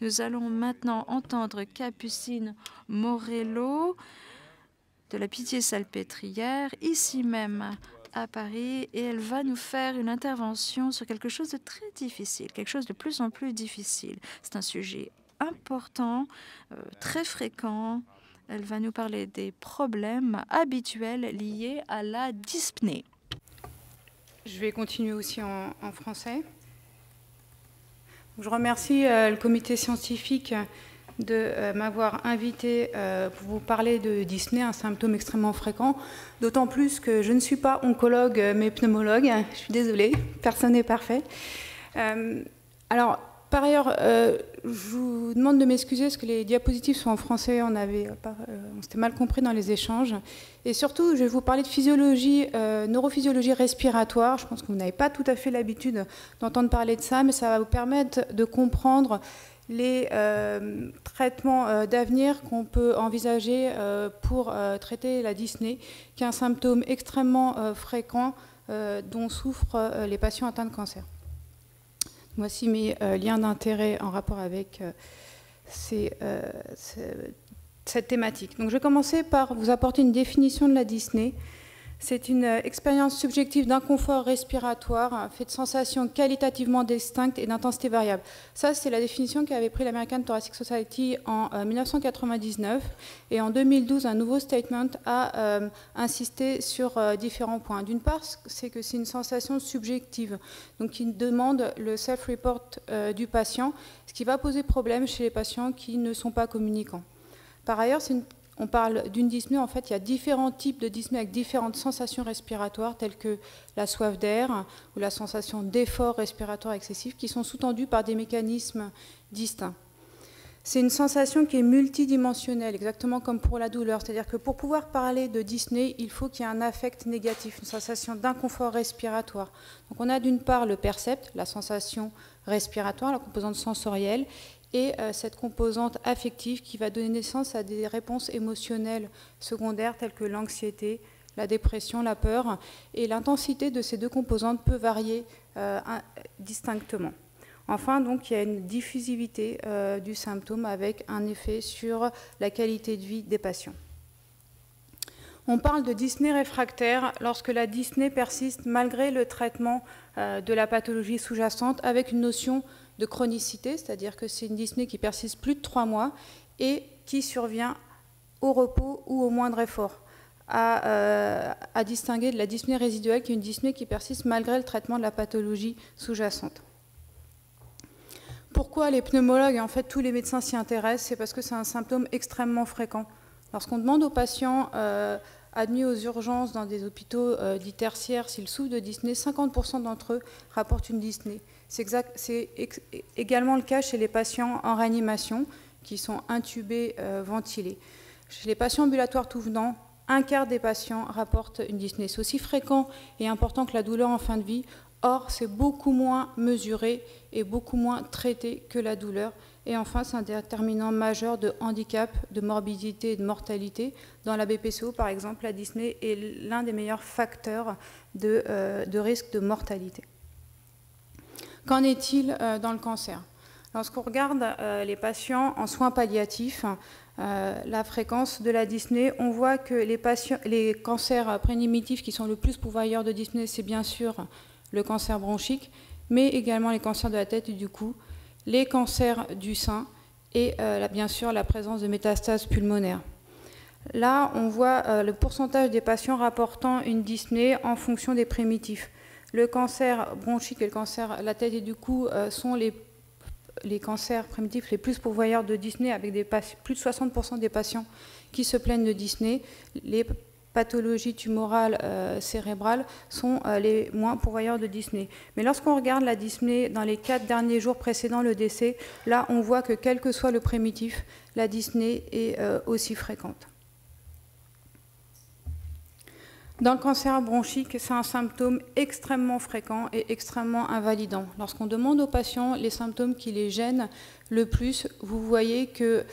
Nous allons maintenant entendre Capucine Morello de la Pitié Salpêtrière, ici même à Paris, et elle va nous faire une intervention sur quelque chose de très difficile, quelque chose de plus en plus difficile. C'est un sujet important, euh, très fréquent. Elle va nous parler des problèmes habituels liés à la dyspnée. Je vais continuer aussi en, français. Je remercie euh, le comité scientifique de euh, m'avoir invité euh, pour vous parler de dyspnée, un symptôme extrêmement fréquent, d'autant plus que je ne suis pas oncologue mais pneumologue. Je suis désolée, personne n'est parfait. alors, par ailleurs, euh, je vous demande de m'excuser parce que les diapositives sont en français, on avait, euh, on s'était mal compris dans les échanges. Et surtout, je vais vous parler de physiologie, euh, neurophysiologie respiratoire. Je pense que vous n'avez pas tout à fait l'habitude d'entendre parler de ça, mais ça va vous permettre de comprendre les traitements d'avenir qu'on peut envisager pour traiter la dyspnée, qui est un symptôme extrêmement fréquent dont souffrent les patients atteints de cancer. Voici mes euh, liens d'intérêt en rapport avec euh, euh, cette thématique. Donc, je vais commencer par vous apporter une définition de la Disney. C'est une euh, expérience subjective d'inconfort respiratoire, fait de sensations qualitativement distinctes et d'intensité variable. Ça, c'est la définition qu'avait pris l'American Thoracic Society en 1999. Euh, et en 2012, un nouveau statement a euh, insisté sur différents points. D'une part, c'est que c'est une sensation subjective, donc qui demande le self-report du patient, ce qui va poser problème chez les patients qui ne sont pas communicants. Par ailleurs, c'est on parle d'une dyspnée, en fait, il y a différents types de dyspnée avec différentes sensations respiratoires, telles que la soif d'air ou la sensation d'effort respiratoire excessif, qui sont sous-tendues par des mécanismes distincts. C'est une sensation qui est multidimensionnelle, exactement comme pour la douleur. C'est-à-dire que pour pouvoir parler de dyspnée, il faut qu'il y ait un affect négatif, une sensation d'inconfort respiratoire. Donc on a d'une part le percept, la sensation respiratoire, la composante sensorielle, et euh, cette composante affective qui va donner naissance à des réponses émotionnelles secondaires telles que l'anxiété, la dépression, la peur. Et l'intensité de ces deux composantes peut varier euh, distinctement. Enfin, donc, il y a une diffusivité euh, du symptôme avec un effet sur la qualité de vie des patients. On parle de dyspnée réfractaire lorsque la dyspnée persiste malgré le traitement de la pathologie sous-jacente avec une notion de chronicité, c'est-à-dire que c'est une dyspnée qui persiste plus de trois mois et qui survient au repos ou au moindre effort, à, euh, à distinguer de la dyspnée résiduelle qui est une dyspnée qui persiste malgré le traitement de la pathologie sous-jacente. Pourquoi les pneumologues et en fait tous les médecins s'y intéressent C'est parce que c'est un symptôme extrêmement fréquent. Lorsqu'on demande aux patients euh, admis aux urgences dans des hôpitaux euh, dits tertiaires s'ils souffrent de dyspnée, 50% d'entre eux rapportent une dyspnée. C'est également le cas chez les patients en réanimation qui sont intubés, euh, ventilés. Chez les patients ambulatoires tout venant, un quart des patients rapportent une dyspnée. C'est aussi fréquent et important que la douleur en fin de vie. Or, c'est beaucoup moins mesuré et beaucoup moins traité que la douleur. Et enfin, c'est un déterminant majeur de handicap, de morbidité et de mortalité. Dans la BPCO, par exemple, la dyspnée est l'un des meilleurs facteurs de, euh, de risque de mortalité. Qu'en est-il euh, dans le cancer? Lorsqu'on regarde euh, les patients en soins palliatifs, euh, la fréquence de la dyspnée, on voit que les, cancers prénimitifs qui sont le plus pourvoyeurs de dyspnée, c'est bien sûr le cancer bronchique, mais également les cancers de la tête et du cou, les cancers du sein et bien sûr la présence de métastases pulmonaires. Là, on voit le pourcentage des patients rapportant une dyspnée en fonction des primitifs. Le cancer bronchique et le cancer la tête et du cou euh, sont les, cancers primitifs les plus pourvoyeurs de dyspnée, avec plus de 60% des patients qui se plaignent de dyspnée. Les pathologies tumorales euh, cérébrales sont euh, les moins pourvoyeurs de dyspnée. Mais lorsqu'on regarde la dyspnée dans les quatre derniers jours précédant le décès, là on voit que quel que soit le primitif, la dyspnée est aussi fréquente. Dans le cancer bronchique, c'est un symptôme extrêmement fréquent et extrêmement invalidant. Lorsqu'on demande aux patients les symptômes qui les gênent le plus, vous voyez que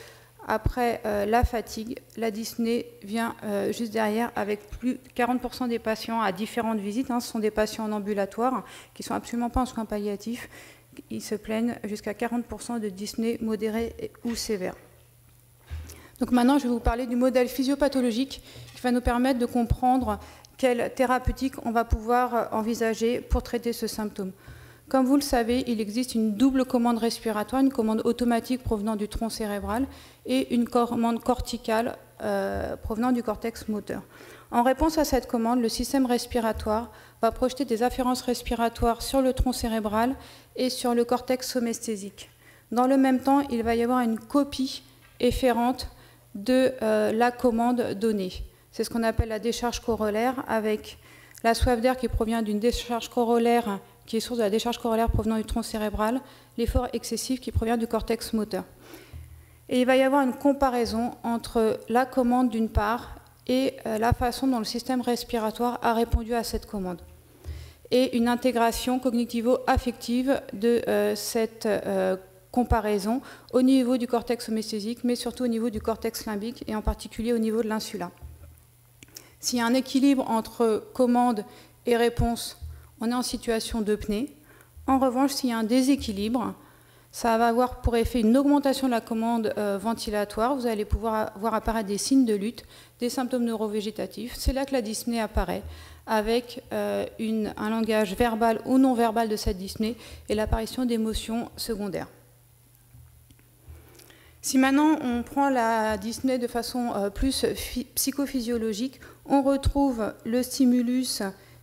après euh, la fatigue, la dyspnée vient euh, juste derrière avec plus de 40% des patients à différentes visites. Hein, ce sont des patients en ambulatoire qui ne sont absolument pas en soins palliatifs Ils se plaignent jusqu'à 40% de dyspnée modérée ou sévère. Donc maintenant, je vais vous parler du modèle physiopathologique qui va nous permettre de comprendre quelle thérapeutique on va pouvoir envisager pour traiter ce symptôme. Comme vous le savez, il existe une double commande respiratoire, une commande automatique provenant du tronc cérébral et une commande corticale euh, provenant du cortex moteur. En réponse à cette commande, le système respiratoire va projeter des afférences respiratoires sur le tronc cérébral et sur le cortex somesthésique. Dans le même temps, il va y avoir une copie efférente de euh, la commande donnée. C'est ce qu'on appelle la décharge corollaire avec la soif d'air qui provient d'une décharge corollaire qui est source de la décharge corollaire provenant du tronc cérébral, l'effort excessif qui provient du cortex moteur. Et il va y avoir une comparaison entre la commande d'une part et euh, la façon dont le système respiratoire a répondu à cette commande. Et une intégration cognitivo-affective de euh, cette euh, comparaison au niveau du cortex homesthésique, mais surtout au niveau du cortex limbique et en particulier au niveau de l'insula. S'il y a un équilibre entre commande et réponse on est en situation de pnée. En revanche, s'il y a un déséquilibre, ça va avoir pour effet une augmentation de la commande euh, ventilatoire. Vous allez pouvoir voir apparaître des signes de lutte, des symptômes neurovégétatifs. C'est là que la dyspnée apparaît, avec euh, un langage verbal ou non verbal de cette dyspnée et l'apparition d'émotions secondaires. Si maintenant on prend la dyspnée de façon euh, plus psychophysiologique, on retrouve le stimulus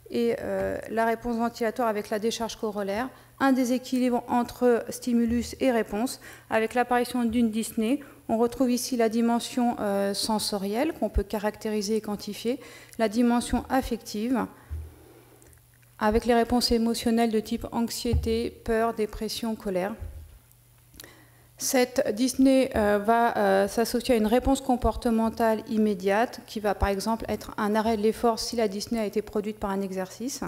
et euh, la réponse ventilatoire avec la décharge corollaire, un déséquilibre entre stimulus et réponse avec l'apparition d'une dyspnée. On retrouve ici la dimension euh, sensorielle qu'on peut caractériser et quantifier, la dimension affective avec les réponses émotionnelles de type anxiété, peur, dépression, colère. Cette dyspnée euh, va euh, s'associer à une réponse comportementale immédiate qui va par exemple être un arrêt de l'effort si la dyspnée a été produite par un exercice,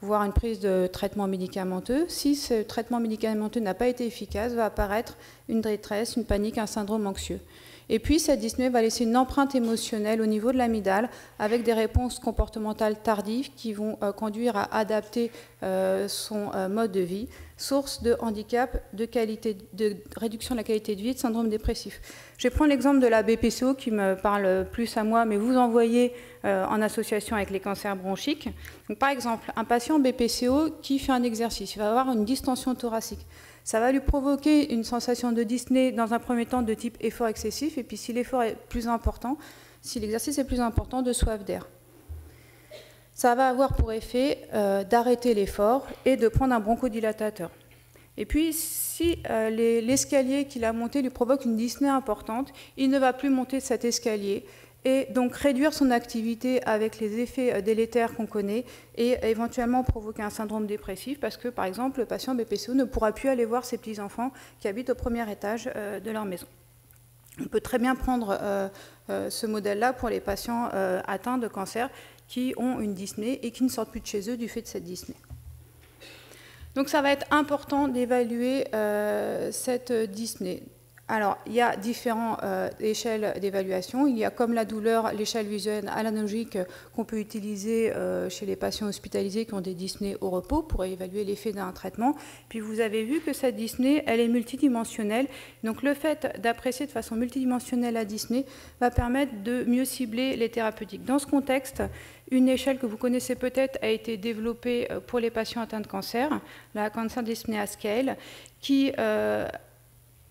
voire une prise de traitement médicamenteux. Si ce traitement médicamenteux n'a pas été efficace, va apparaître une détresse, une panique, un syndrome anxieux. Et puis cette dyspnée va laisser une empreinte émotionnelle au niveau de l'amygdale avec des réponses comportementales tardives qui vont euh, conduire à adapter son mode de vie source de handicap, de, réduction de la qualité de vie, de syndrome dépressif. Je prendre l'exemple de la BPCO qui me parle plus à moi, mais vous en voyez euh, en association avec les cancers bronchiques. par exemple, un patient BPCO qui fait un exercice, il va avoir une distension thoracique. Ça va lui provoquer une sensation de dyspnée dans un premier temps de type effort excessif, et puis si l'effort est plus important, si l'exercice est plus important, de soif d'air ça va avoir pour effet euh, d'arrêter l'effort et de prendre un bronchodilatateur. Et puis, si euh, l'escalier qu'il a monté lui provoque une dyspnée importante, il ne va plus monter cet escalier et donc réduire son activité avec les effets euh, délétères qu'on connaît et éventuellement provoquer un syndrome dépressif parce que, par exemple, le patient BPCO ne pourra plus aller voir ses petits-enfants qui habitent au premier étage de leur maison. On peut très bien prendre ce modèle-là pour les patients atteints de cancer qui ont une dyspnée et qui ne sortent plus de chez eux du fait de cette dyspnée. Donc ça va être important d'évaluer euh, cette dyspnée. Alors, il y a différentes euh, échelles d'évaluation. Il y a comme la douleur, l'échelle visuelle analogique qu'on peut utiliser euh, chez les patients hospitalisés qui ont des dyspnées au repos pour évaluer l'effet d'un traitement. Puis vous avez vu que cette dyspnée, elle est multidimensionnelle. Donc le fait d'apprécier de façon multidimensionnelle la dyspnée va permettre de mieux cibler les thérapeutiques. Dans ce contexte, une échelle que vous connaissez peut-être a été développée euh, pour les patients atteints de cancer, la Cancer Dyspnea Scale, qui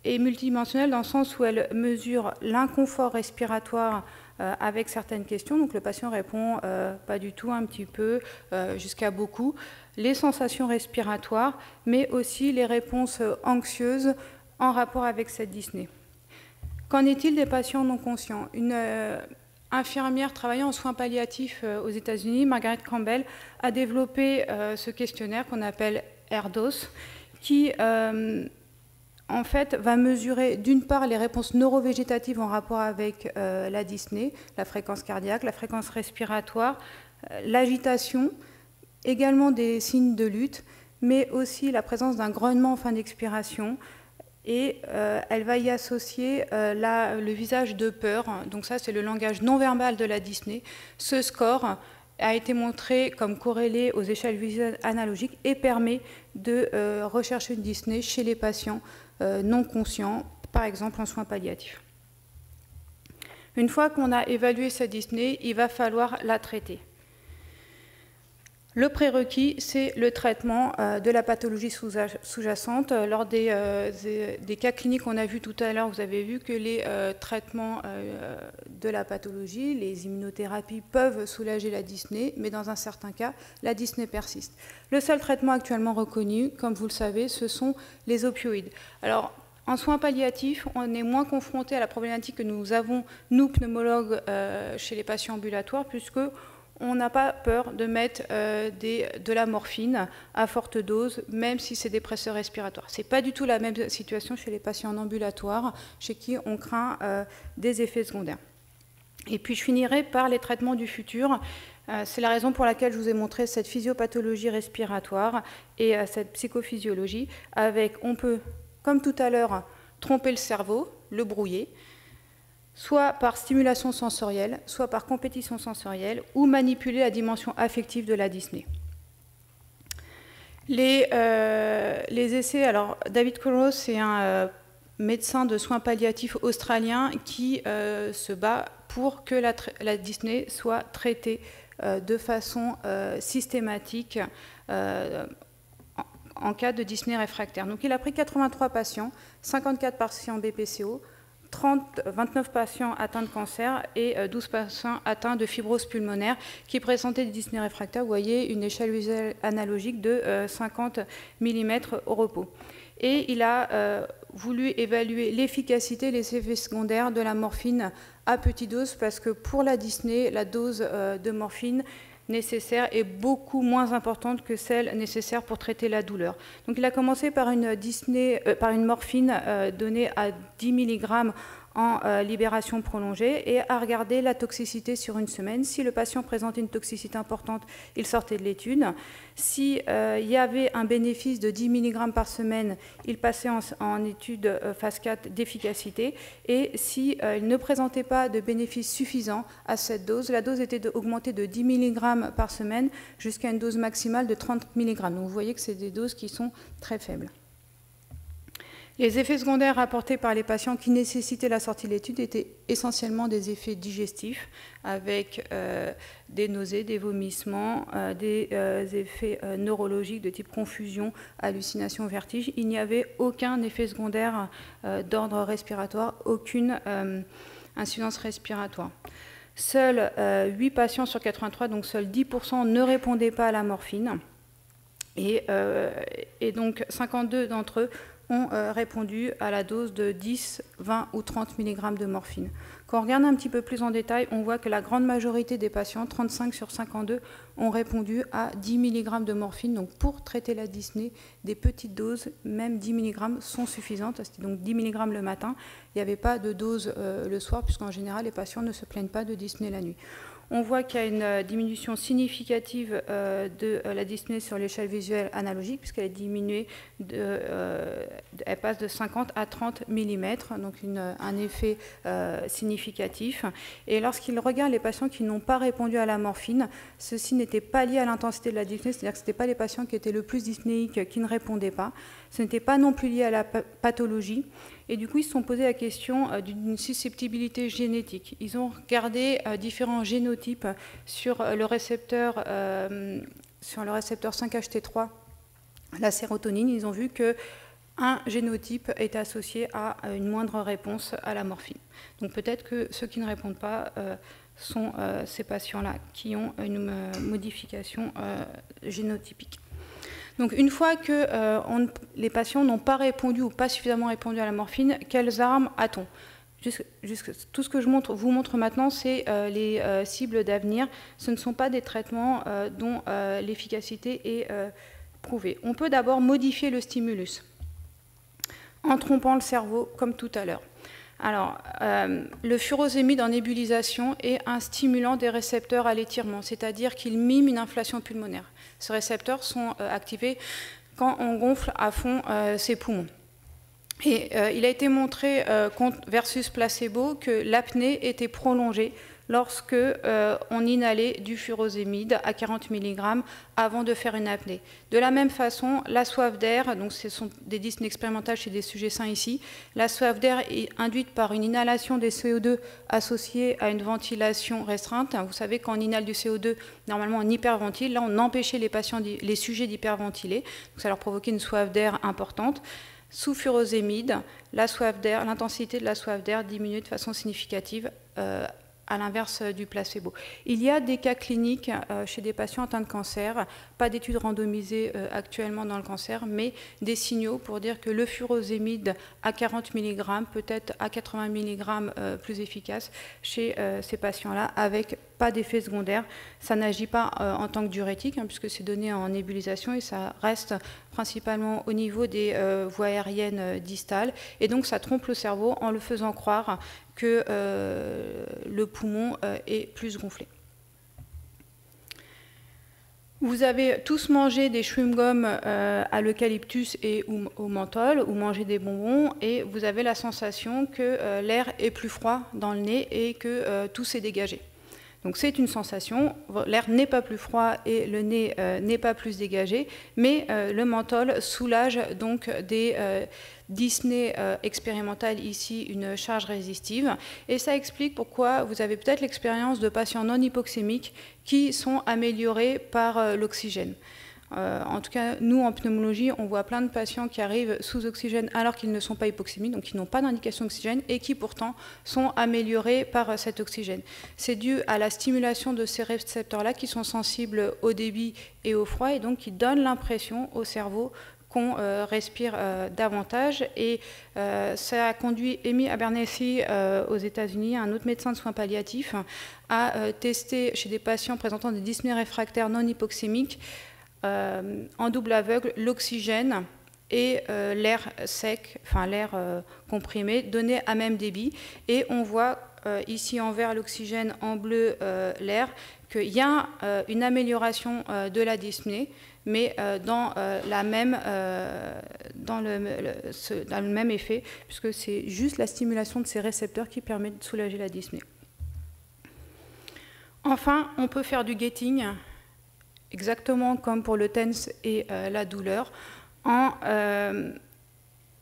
est multidimensionnelle dans le sens où elle mesure l'inconfort respiratoire euh, avec certaines questions. Donc le patient répond euh, pas du tout, un petit peu, euh, jusqu'à beaucoup. Les sensations respiratoires, mais aussi les réponses anxieuses en rapport avec cette dyspnée. Qu'en est-il des patients non conscients? Une infirmière travaillant en soins palliatifs aux États-Unis, Margaret Campbell, a développé ce questionnaire qu'on appelle ERDOS, qui en fait, va mesurer d'une part les réponses neurovégétatives en rapport avec euh, la dyspnée, la fréquence cardiaque, la fréquence respiratoire, euh, l'agitation, également des signes de lutte, mais aussi la présence d'un grognement en fin d'expiration. Et euh, elle va y associer le visage de peur. Donc ça, c'est le langage non verbal de la dyspnée. Ce score a été montré comme corrélé aux échelles visuelles analogiques et permet de rechercher une dyspnée chez les patients non conscients, par exemple en soins palliatifs. Une fois qu'on a évalué cette dyspnée, il va falloir la traiter. Le prérequis, c'est le traitement euh, de la pathologie sous-jacente. Lors euh, des, cas cliniques qu'on a vus tout à l'heure, vous avez vu que les euh, traitements de la pathologie, les immunothérapies peuvent soulager la dyspnée, mais dans un certain cas, la dyspnée persiste. Le seul traitement actuellement reconnu, comme vous le savez, ce sont les opioïdes. Alors, en soins palliatifs, on est moins confronté à la problématique que nous avons, nous, pneumologues, chez les patients ambulatoires, puisque on n'a pas peur de mettre euh, de la morphine à forte dose, même si c'est des presseurs respiratoires. Ce n'est pas du tout la même situation chez les patients en ambulatoire, chez qui on craint euh, des effets secondaires. Et puis je finirai par les traitements du futur. Euh, c'est la raison pour laquelle je vous ai montré cette physiopathologie respiratoire et cette psychophysiologie. Avec, on peut, comme tout à l'heure, tromper le cerveau, le brouiller soit par stimulation sensorielle, soit par compétition sensorielle, ou manipuler la dimension affective de la Disney. Les, euh, essais, alors David Colos, c'est un euh, médecin de soins palliatifs australien qui euh, se bat pour que la, Disney soit traitée de façon systématique en, cas de Disney réfractaire. Donc il a pris 83 patients, 54 patients BPCO, 29 patients atteints de cancer et 12 euh, patients atteints de fibrose pulmonaire qui présentaient des dyspnées réfractaires. Vous voyez une échelle analogique de 50 euh, mm au repos. Et il a euh, voulu évaluer l'efficacité, les effets secondaires de la morphine à petite dose parce que pour la dyspnée, la dose de morphine nécessaire est beaucoup moins importante que celle nécessaire pour traiter la douleur. Donc il a commencé par une, euh, par une morphine euh, donnée à 10 mg en euh, libération prolongée et a regardé la toxicité sur une semaine. Si le patient présentait une toxicité importante, il sortait de l'étude. S'il euh, y avait un bénéfice de 10 mg par semaine, il passait en, étude euh, phase 4 d'efficacité. Et s'il ne présentait pas de bénéfice suffisant à cette dose, la dose était augmentée de 10 mg par semaine jusqu'à une dose maximale de 30 mg. Donc vous voyez que c'est des doses qui sont très faibles. Les effets secondaires rapportés par les patients qui nécessitaient la sortie de l'étude étaient essentiellement des effets digestifs, avec euh, des nausées, des vomissements, euh, des euh, effets neurologiques de type confusion, hallucination, vertige. Il n'y avait aucun effet secondaire d'ordre respiratoire, aucune insuffisance respiratoire. Seuls 8 patients sur 83, donc seuls 10%, ne répondaient pas à la morphine. Et, et donc 52 d'entre eux ont euh, répondu à la dose de 10, 20 ou 30 mg de morphine. Quand on regarde un petit peu plus en détail, on voit que la grande majorité des patients, 35 sur 52, ont répondu à 10 mg de morphine. Donc pour traiter la dyspnée, des petites doses, même 10 mg, sont suffisantes. C'était donc 10 mg le matin. Il n'y avait pas de dose euh, le soir, puisqu'en général, les patients ne se plaignent pas de dyspnée la nuit. On voit qu'il y a une euh, diminution significative euh, de euh, la dyspnée sur l'échelle visuelle analogique, puisqu'elle est diminuée, elle passe de 50 à 30 mm, donc un effet significatif. Et lorsqu'il regarde les patients qui n'ont pas répondu à la morphine, ceci n'était pas lié à l'intensité de la dyspnée, c'est-à-dire que ce n'étaient pas les patients qui étaient le plus dyspnéiques qui ne répondaient pas. Ce n'était pas non plus lié à la pathologie. Et du coup, ils se sont posés la question d'une susceptibilité génétique. Ils ont regardé différents génotypes sur le récepteur, euh, sur le récepteur 5-HT3, la sérotonine. Ils ont vu que un génotype est associé à une moindre réponse à la morphine. Donc peut-être que ceux qui ne répondent pas sont ces patients-là qui ont une modification génotypique. Donc une fois que euh, les patients n'ont pas répondu ou pas suffisamment répondu à la morphine, quelles armes a-t-on? Tout ce que je vous montre maintenant, c'est euh, les euh, cibles d'avenir. Ce ne sont pas des traitements dont l'efficacité est prouvée. On peut d'abord modifier le stimulus en trompant le cerveau, comme tout à l'heure. Alors, le furosémide en nébulisation est un stimulant des récepteurs à l'étirement, c'est-à-dire qu'il mime une inflation pulmonaire. Ces récepteurs sont euh, activés quand on gonfle à fond euh, ses poumons. Et euh, il a été montré versus placebo que l'apnée était prolongée lorsque euh, on inhalait du furosémide à 40 mg avant de faire une apnée. De la même façon, la soif d'air, donc ce sont des dyspnées expérimentales chez des sujets sains ici, la soif d'air est induite par une inhalation des CO2 associée à une ventilation restreinte. Vous savez qu'on inhale du CO2, normalement on hyperventile, là on empêchait les, patients, les sujets d'hyperventiler, donc ça leur provoquait une soif d'air importante. Sous furosémide, la l'intensité de la soif d'air diminue de façon significative euh, à l'inverse du placebo. Il y a des cas cliniques euh, chez des patients atteints de cancer, pas d'études randomisées euh, actuellement dans le cancer, mais des signaux pour dire que le furosémide à 40 mg peut être à 80 mg plus efficace chez ces patients-là avec pas d'effet secondaire. Ça n'agit pas en tant que diurétique, hein, puisque c'est donné en nébulisation et ça reste principalement au niveau des voies aériennes distales. Et donc ça trompe le cerveau en le faisant croire que euh, le poumon euh, est plus gonflé. Vous avez tous mangé des chewing-gums euh, à l'eucalyptus et au menthol, ou mangé des bonbons, et vous avez la sensation que l'air est plus froid dans le nez et que tout s'est dégagé. Donc c'est une sensation, l'air n'est pas plus froid et le nez n'est pas plus dégagé, mais le menthol soulage donc des Disney euh, expérimental ici une charge résistive. Et ça explique pourquoi vous avez peut-être l'expérience de patients non hypoxémiques qui sont améliorés par euh, l'oxygène. Euh, en tout cas, nous, en pneumologie, on voit plein de patients qui arrivent sous oxygène alors qu'ils ne sont pas hypoxémiques, donc qui n'ont pas d'indication d'oxygène, et qui pourtant sont améliorés par cet oxygène. C'est dû à la stimulation de ces récepteurs-là qui sont sensibles au débit et au froid, et donc qui donnent l'impression au cerveau qu'on euh, respire euh, davantage. Et euh, ça a conduit Amy Abernethy aux États-Unis, un autre médecin de soins palliatifs, à tester chez des patients présentant des dyspnées réfractaires non hypoxémiques en double aveugle l'oxygène et l'air sec, enfin l'air comprimé, donné à même débit. Et on voit ici en vert l'oxygène, en bleu l'air, qu'il y a une amélioration de la dyspnée mais euh, dans, euh, la même, euh, dans, le, le, même effet, puisque c'est juste la stimulation de ces récepteurs qui permet de soulager la dyspnée. Enfin, on peut faire du gating, exactement comme pour le tense et la douleur, en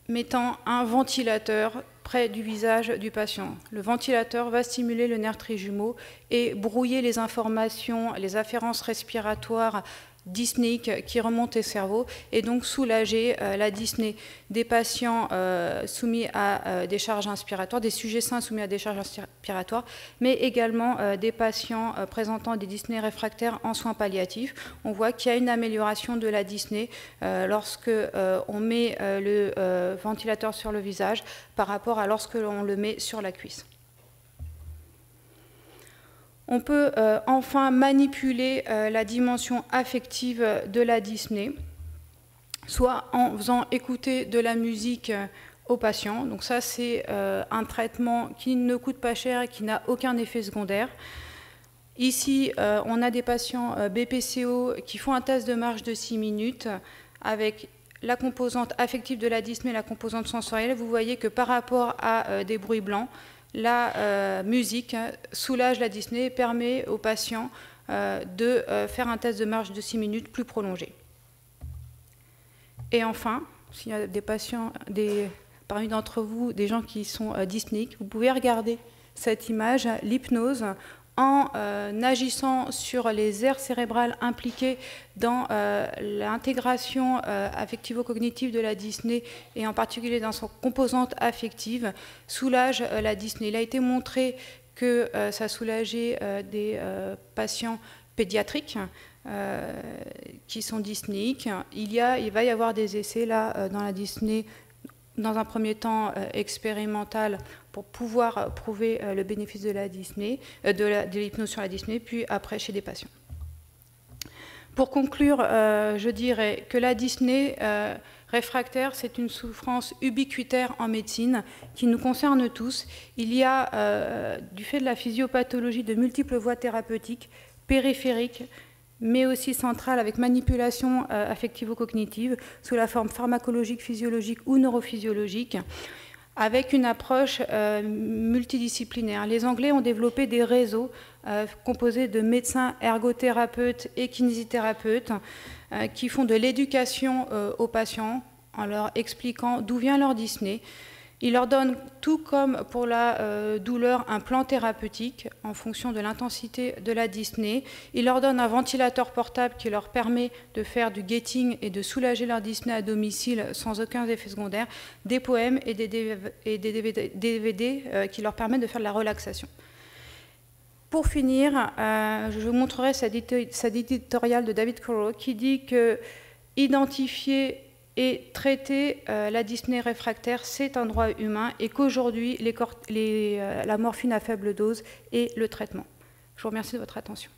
mettant un ventilateur près du visage du patient. Le ventilateur va stimuler le nerf trijumeau et brouiller les informations, les afférences respiratoires dyspnéique qui remonte au cerveau et donc soulager euh, la dyspnée des patients euh, soumis à euh, des charges inspiratoires, des sujets sains soumis à des charges inspiratoires, mais également des patients présentant des dyspnées réfractaires en soins palliatifs. On voit qu'il y a une amélioration de la dyspnée lorsque on met le ventilateur sur le visage par rapport à lorsque l'on le met sur la cuisse. On peut euh, enfin manipuler euh, la dimension affective de la dyspnée, soit en faisant écouter de la musique euh, aux patients. Donc ça, c'est un traitement qui ne coûte pas cher et qui n'a aucun effet secondaire. Ici, on a des patients BPCO qui font un test de marche de 6 minutes avec la composante affective de la dyspnée et la composante sensorielle. Vous voyez que par rapport à des bruits blancs, la euh, musique hein, soulage la Disney et permet aux patients euh, de euh, faire un test de marche de 6 minutes plus prolongé. Et enfin, s'il y a des patients, parmi d'entre vous, des gens qui sont dyspniques, vous pouvez regarder cette image, l'hypnose en euh, agissant sur les aires cérébrales impliquées dans euh, l'intégration euh, affectivo-cognitive de la Disney et en particulier dans son composante affective, soulage la Disney. Il a été montré que ça soulageait des patients pédiatriques qui sont dyspnéiques. Il, y il va y avoir des essais là dans la Disney dans un premier temps expérimental pour pouvoir prouver euh, le bénéfice de la Disney, euh, de l'hypnose sur la Disney, puis après chez des patients. Pour conclure, euh, je dirais que la Disney réfractaire, c'est une souffrance ubiquitaire en médecine qui nous concerne tous. Il y a, du fait de la physiopathologie, de multiples voies thérapeutiques périphériques, mais aussi centrales avec manipulation affectivo-cognitive sous la forme pharmacologique, physiologique ou neurophysiologique avec une approche euh, multidisciplinaire. Les Anglais ont développé des réseaux euh, composés de médecins ergothérapeutes et kinésithérapeutes euh, qui font de l'éducation aux patients en leur expliquant d'où vient leur Disney, il leur donne, tout comme pour la euh, douleur, un plan thérapeutique en fonction de l'intensité de la dyspnée. Il leur donne un ventilateur portable qui leur permet de faire du gating et de soulager leur dyspnée à domicile sans aucun effet secondaire, des poèmes et des DVD, euh, qui leur permettent de faire de la relaxation. Pour finir, euh, je vous montrerai cette éditoriale de David Corot qui dit que identifier et traiter euh, la dyspnée réfractaire, c'est un droit humain et qu'aujourd'hui, euh, la morphine à faible dose est le traitement. Je vous remercie de votre attention.